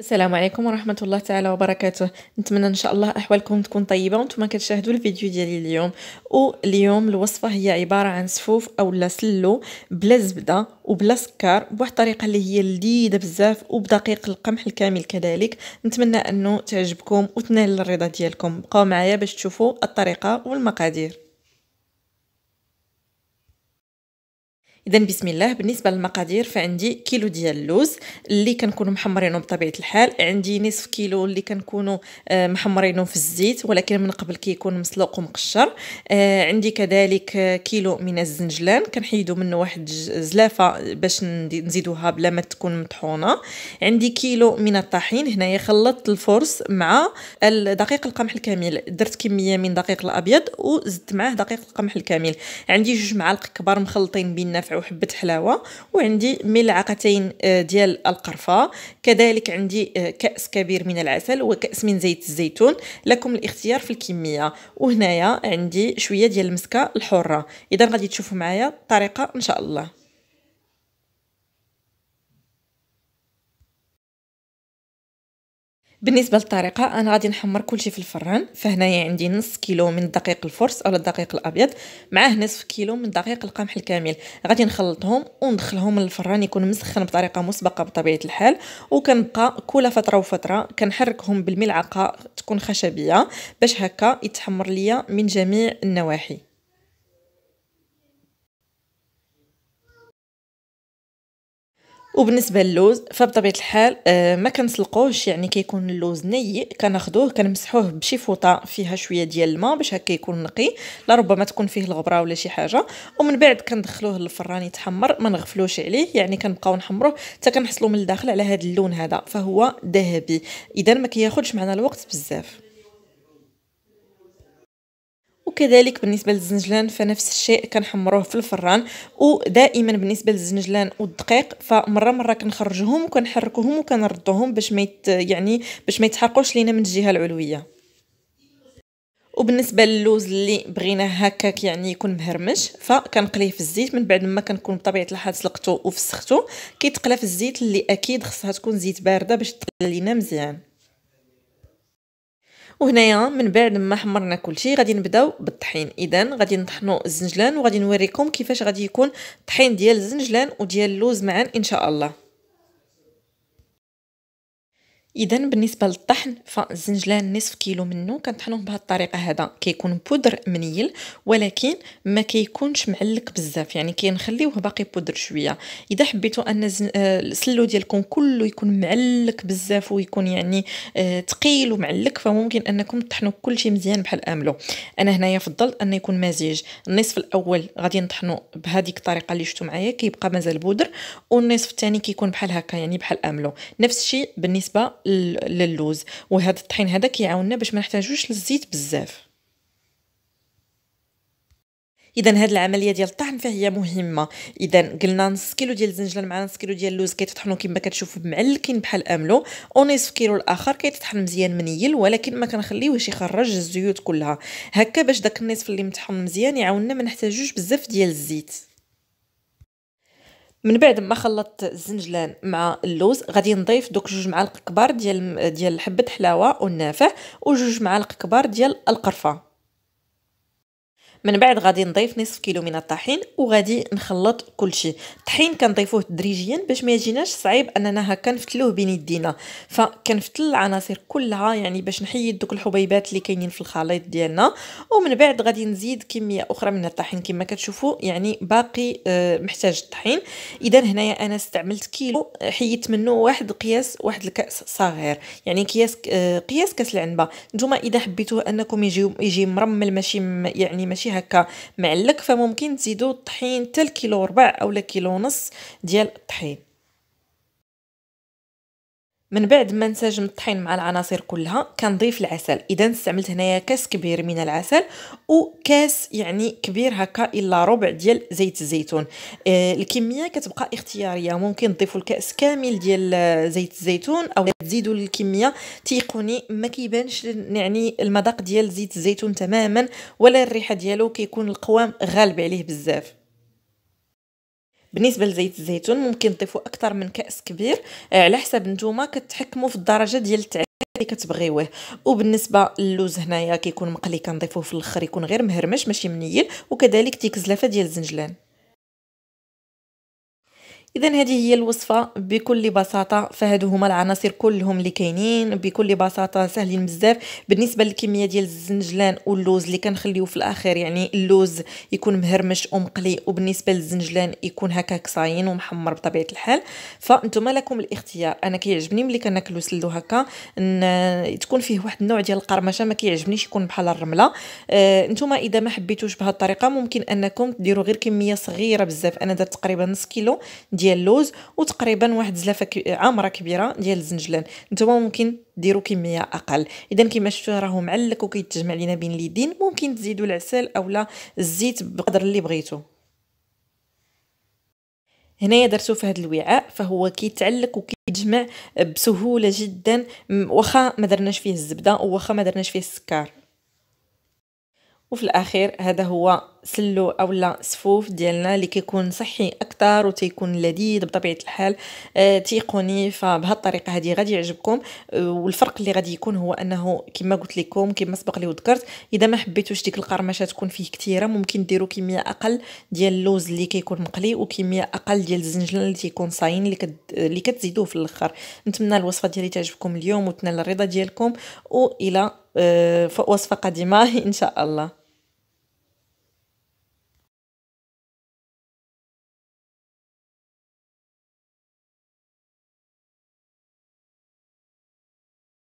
السلام عليكم ورحمة الله تعالى وبركاته. نتمنى إن شاء الله أحوالكم تكون طيبة وأنتم كتشاهدوا الفيديو ديالي اليوم. واليوم الوصفة هي عبارة عن سفوف اولا سلو بلا زبدة وبلا سكر بواحد الطريقة اللي هي لذيذة بزاف وبدقيق القمح الكامل كذلك. نتمنى أنه تعجبكم وتنال الرضا ديالكم. بقاو معايا باش تشوفوا الطريقة والمقادير. اذا بسم الله. بالنسبة للمقادير فعندي كيلو ديال اللوز اللي كنكونوا محمرينهم بطبيعة الحال. عندي نصف كيلو اللي كنكونوا آه، محمرينهم في الزيت ولكن من قبل كيكون مسلوق ومقشر. آه، عندي كذلك كيلو من الزنجلان. كنحيدوا منه واحد زلافة باش نزيدوها بلا ما تكون مطحونة. عندي كيلو من الطحين. هنايا خلطت الفرص مع دقيق القمح الكامل. درت كمية من دقيق الأبيض وزدت معاه دقيق القمح الكامل. عندي جوج معالق كبار مخلطين بين نافع وحبة حلاوة وعندي ملعقتين آه، ديال القرفة. كذلك عندي آه، كأس كبير من العسل وكأس من زيت الزيتون. لكم الاختيار في الكمية. وهنايا عندي شوية ديال المسكة الحرة. إذا غادي تشوفوا معايا الطريقة إن شاء الله. بالنسبة للطريقة أنا غادي نحمر كلشي في الفران فهنايا عندي نص كيلو من الدقيق الفرص أو الدقيق الأبيض معاه نصف كيلو من دقيق القمح الكامل. غادي نخلطهم وندخلهم للفران يكون مسخن بطريقة مسبقة بطبيعة الحال وكنبقى كل فترة وفترة كنحركهم بالملعقة تكون خشبية باش هكا يتحمر ليا من جميع النواحي. وبالنسبة للوز فبطبيعة الحال آه، ما كنسلقوهش. يعني كيكون اللوز ني كناخذوه كنمسحوه بشي فوطة فيها شوية ديال الماء باش هكا يكون نقي. لربما تكون فيه الغبرة ولا شي حاجة. ومن بعد كندخلوه للفران يتحمر ما نغفلوش عليه. يعني كنبقاو نحمروه حتى كنحصلوا من الداخل على هذا اللون هذا فهو ذهبي. إذا ما كياخذش معنا الوقت بزاف. وكذلك بالنسبة للزنجلان فنفس الشيء كنحمروه في الفران ودائما بالنسبة للزنجلان والدقيق فمرة مرة كنخرجوهم وكنحركوهم وكنردوهم باش ما يعني باش ما يتحرقوش لينا من الجهة العلوية. وبالنسبة للوز اللي بغيناه هكاك يعني يكون مهرمش فكنقليه في الزيت من بعد ما كنكون بطبيعة الحال سلقته وفسخته كيتقلى في الزيت اللي أكيد خصها تكون زيت باردة باش تقلى لينا مزيان. وهنايا من بعد ما حمرنا كلشي غادي نبداو بالطحين. اذا غادي نطحنوا الزنجلان وغادي نوريكم كيفاش غادي يكون الطحين ديال الزنجلان وديال اللوز معا إن شاء الله. إذا بالنسبة للطحن فالزنجلان نصف كيلو منه كنطحنوه بهذه الطريقة هذا. كيكون بودر منيل ولكن ما كيكونش معلك بزاف. يعني كنخليوه باقي بودر شوية. إذا حبيتوا أن آه، السلو ديالكم كله يكون معلك بزاف ويكون يعني آه، ثقيل ومعلك فممكن أنكم تطحنوا كل شيء مزيان بحال آملو. أنا هنايا فضلت انه يكون مزيج. النصف الأول غادي نطحنوا بهذيك الطريقة اللي شفتوا معايا كيبقى مازال بودر والنصف الثاني كيكون بحال هكا يعني بحال آملو. نفس الشيء بالنسبة للوز. وهذا الطحين هذا كيعاوننا باش ما نحتاجوش للزيت بزاف. اذا هذه العملية ديال الطحن فهي مهمة. اذا قلنا نص كيلو ديال الزنجلان مع نص كيلو ديال اللوز كيتطحنوا كما كتشوفوا معلكين بحال أملو. ونصف كيلو الآخر كيتطحن مزيان منيل ولكن ما كنخليوهش يخرج الزيوت كلها. هكا باش داك النصف اللي مطحون مزيان يعاوننا ما نحتاجوش بزاف ديال الزيت. من بعد ما خلطت الزنجلان مع اللوز غادي نضيف دوك جوج معالق كبار ديال ديال حبة حلاوة والنافع وجوج معالق كبار ديال القرفة. من بعد غادي نضيف نصف كيلو من الطحين وغادي نخلط كل شيء الطحين كنضيفوه تدريجيا باش ما يجيناش صعيب أننا هكا نفتلوه بين يدينا. فكنفتل العناصر كلها يعني باش نحيد دوك الحبيبات اللي كاينين في الخليط ديالنا. ومن بعد غادي نزيد كمية أخرى من الطحين. كما كتشوفوا يعني باقي آه، محتاج الطحين. اذا هنايا أنا استعملت كيلو حيدت منه واحد قياس واحد الكأس صغير. يعني قياس آه، قياس كأس العنبة. نتوما إذا حبيتوه أنكم يجي يجي مرمل ماشي يعني ماشي ماشي هكا. معلك فممكن تزيدوا الطحين حتى الكيلو ربع اولا كيلو ونص ديال الطحين. من بعد ما نسجم الطحين مع العناصر كلها كنضيف العسل. إذا استعملت هنايا كاس كبير من العسل وكاس يعني كبير هكا إلا ربع ديال زيت الزيتون. آه الكمية كتبقى اختيارية. ممكن تضيفوا الكاس كامل ديال زيت الزيتون أو تزيدوا الكمية. تيقوني ما كيبانش يعني المذاق ديال زيت الزيتون تماما ولا الريحة ديالو كيكون القوام غالب عليه بزاف. بالنسبة لزيت الزيتون ممكن تضيفوا أكثر من كأس كبير آه، على حسب نتوما كتحكموا في الدرجة ديال التعليق اللي كتبغيوه. وبالنسبة للوز هنايا كيكون مقلي كنضيفوه في الأخر يكون غير مهرمش ماشي منيل وكذلك ديك زلافه ديال الزنجلان. اذا هذه هي الوصفة بكل بساطة فهادو هما العناصر كلهم اللي كاينين بكل بساطة سهلين بزاف. بالنسبة للكمية ديال الزنجلان واللوز اللي كنخليو في الآخر يعني اللوز يكون مهرمش ومقلي وبالنسبة للزنجلان يكون هكاك صاين ومحمر بطبيعة الحال. فأنتم لكم الاختيار أنا كيعجبني ملي كناكلو سلو هكا تكون فيه واحد النوع ديال القرمشة ما كيعجبنيش يكون بحال الرملة. آه أنتم إذا ما حبيتوش بهذه الطريقة ممكن أنكم ديروا غير كمية صغيرة بزاف. أنا درت تقريبا نص كيلو ديال اللوز وتقريبا واحد زلافة عامرة كبيرة ديال الزنجلان. نتوما ممكن ديروا كمية أقل. اذا كما شفتوا راه معلك وكيتجمع لينا بين اليدين ممكن تزيدوا العسل اولا الزيت بقدر اللي بغيتو. هنايا درتو في هذا الوعاء فهو كيتعلق وكيتجمع بسهولة جدا واخا ما درناش فيه الزبدة واخا ما درناش فيه السكر. وفي الأخير هذا هو سلو أولا سفوف ديالنا اللي كيكون صحي أكثر وتيكون لذيذ بطبيعة الحال. آه تيقوني فبهذه الطريقة هذه غادي يعجبكم. آه والفرق اللي غادي يكون هو أنه كما قلت لكم كما سبق لي وذكرت إذا ما حبيتوش ديك القرمشة تكون فيه كثيره ممكن ديروا كمية أقل ديال اللوز اللي كيكون مقلي وكمية أقل ديال الزنجلان اللي تيكون صاين اللي. اللي كتزيدوه في الأخر. نتمنى الوصفة ديالي تعجبكم اليوم وتنال الرضا ديالكم وإلى آه وصفة قادمة إن شاء الله.